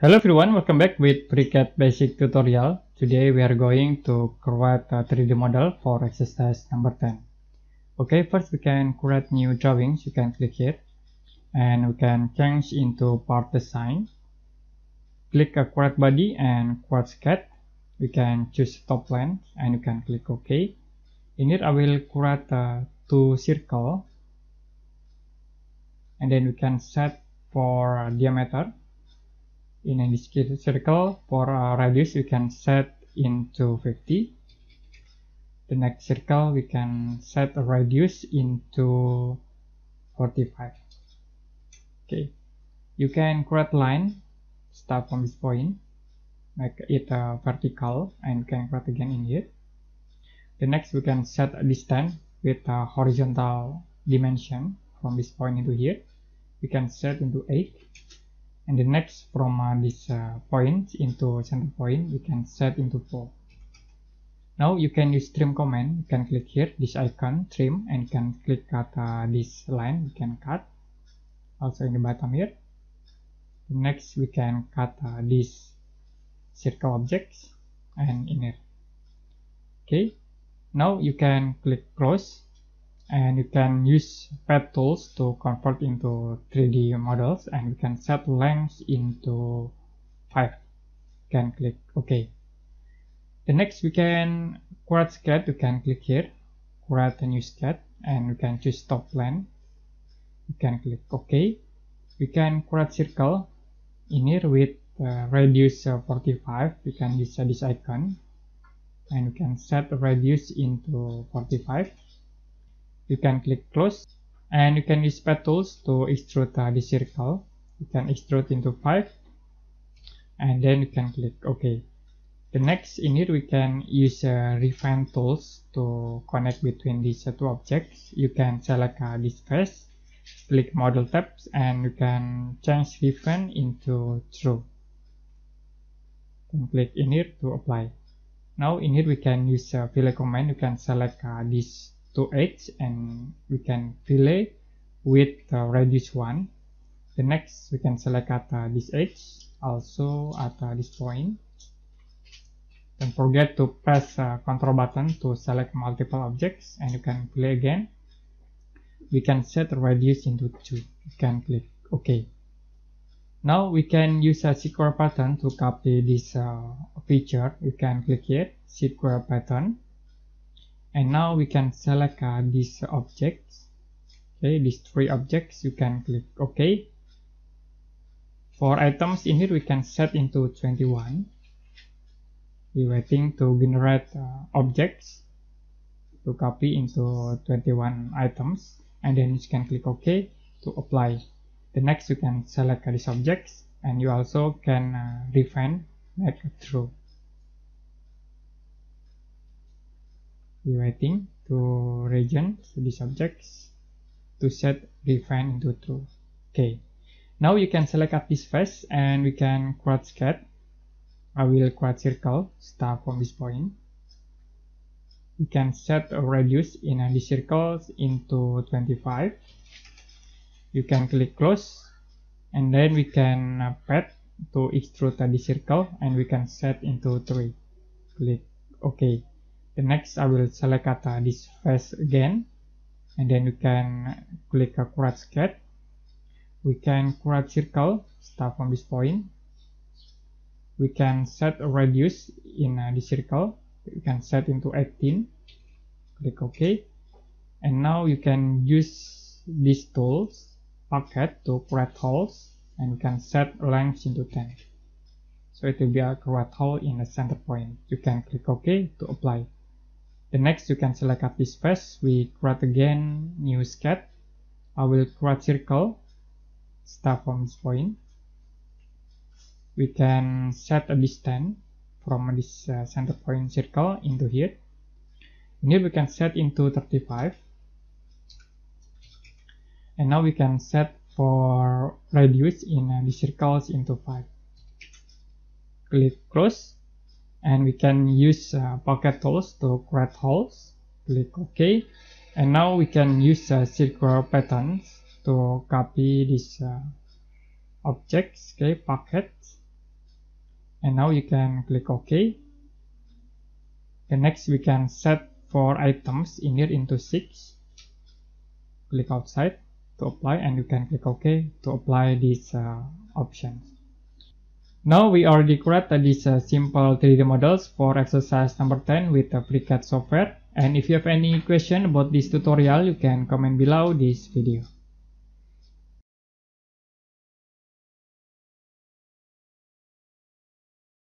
Hello everyone, welcome back with FreeCAD basic tutorial. Today we are going to create a 3D model for exercise number 10. Okay, first we can create new drawings. You can click here and we can change into part design. Click a create body and create sketch. We can choose top length and you can click OK. In here I will create uh, two circle and then we can set for diameter in this circle for uh, radius we can set into 50 the next circle we can set a radius into 45 okay. You can create line start from this point make it uh, vertical and can create again in here. The next we can set a distance with a horizontal dimension from this point into here. We can set into 8 and the next from uh, this uh, point into center point we can set into 4 now you can use trim command. You can click here this icon trim and you can click cut uh, this line. You can cut. Also in the bottom here. Next we can cut uh, this circle objects and in here. Okay. Now you can click close and you can use pad tools to convert into 3D models and you can set length into 5 you can click OK. The next we can create sketch you can click here create a new sketch and you can choose top length you can click OK. We can create circle in here with uh, radius uh, 45 you can use uh, this icon and you can set radius into 45 you can click close and you can use pad tools to extrude uh, the circle. You can extrude into 5 and then you can click ok. The next in here we can use uh, refine tools to connect between these uh, two objects. You can select uh, this face click model tabs and you can change refine into true. Then click in here to apply. Now in here we can use uh, fillet command. You can select uh, this to edge and we can fillet with uh, radius 1 the next we can select at uh, this edge also at uh, this point. Don't forget to press uh, control button to select multiple objects and you can fillet again. We can set radius into 2 you can click ok. Now we can use a square pattern to copy this uh, feature. You can click here square pattern and now we can select uh, these objects. Okay these three objects you can click ok. For items in here we can set into 21 we waiting to generate uh, objects to copy into 21 items. And then you can click ok to apply. The next you can select uh, these objects and you also can uh, refine make a true rewriting to region to the subjects to set refine into true okay. Now you can select at this face and we can quad sketch I will quad circle start from this point. We can set a radius in the circles into 25 you can click close and then we can pad to extrude the circle and we can set into 3 click ok the next I will select this face again and then you can click a create sketch we can create circle start from this point. We can set a radius in uh, the circle. We can set into 18 click ok. And now you can use these tools pocket to create holes and you can set length into 10 so it will be a create hole in the center point. You can click ok to apply the next you can select up this face we create again new sketch. I will create circle start from this point. We can set a distance from this uh, center point circle into here. In here we can set into 35 and now we can set for radius in uh, the circles into 5 click close and we can use uh, pocket tools to create holes click ok. And now we can use uh, circular patterns to copy these uh, objects okay pockets and now you can click OK. And next we can set four items in here into 6 click outside to apply and you can click OK to apply these uh, options now we already created these uh, simple 3D models for exercise number 10 with FreeCAD software. And if you have any question about this tutorial you can comment below this video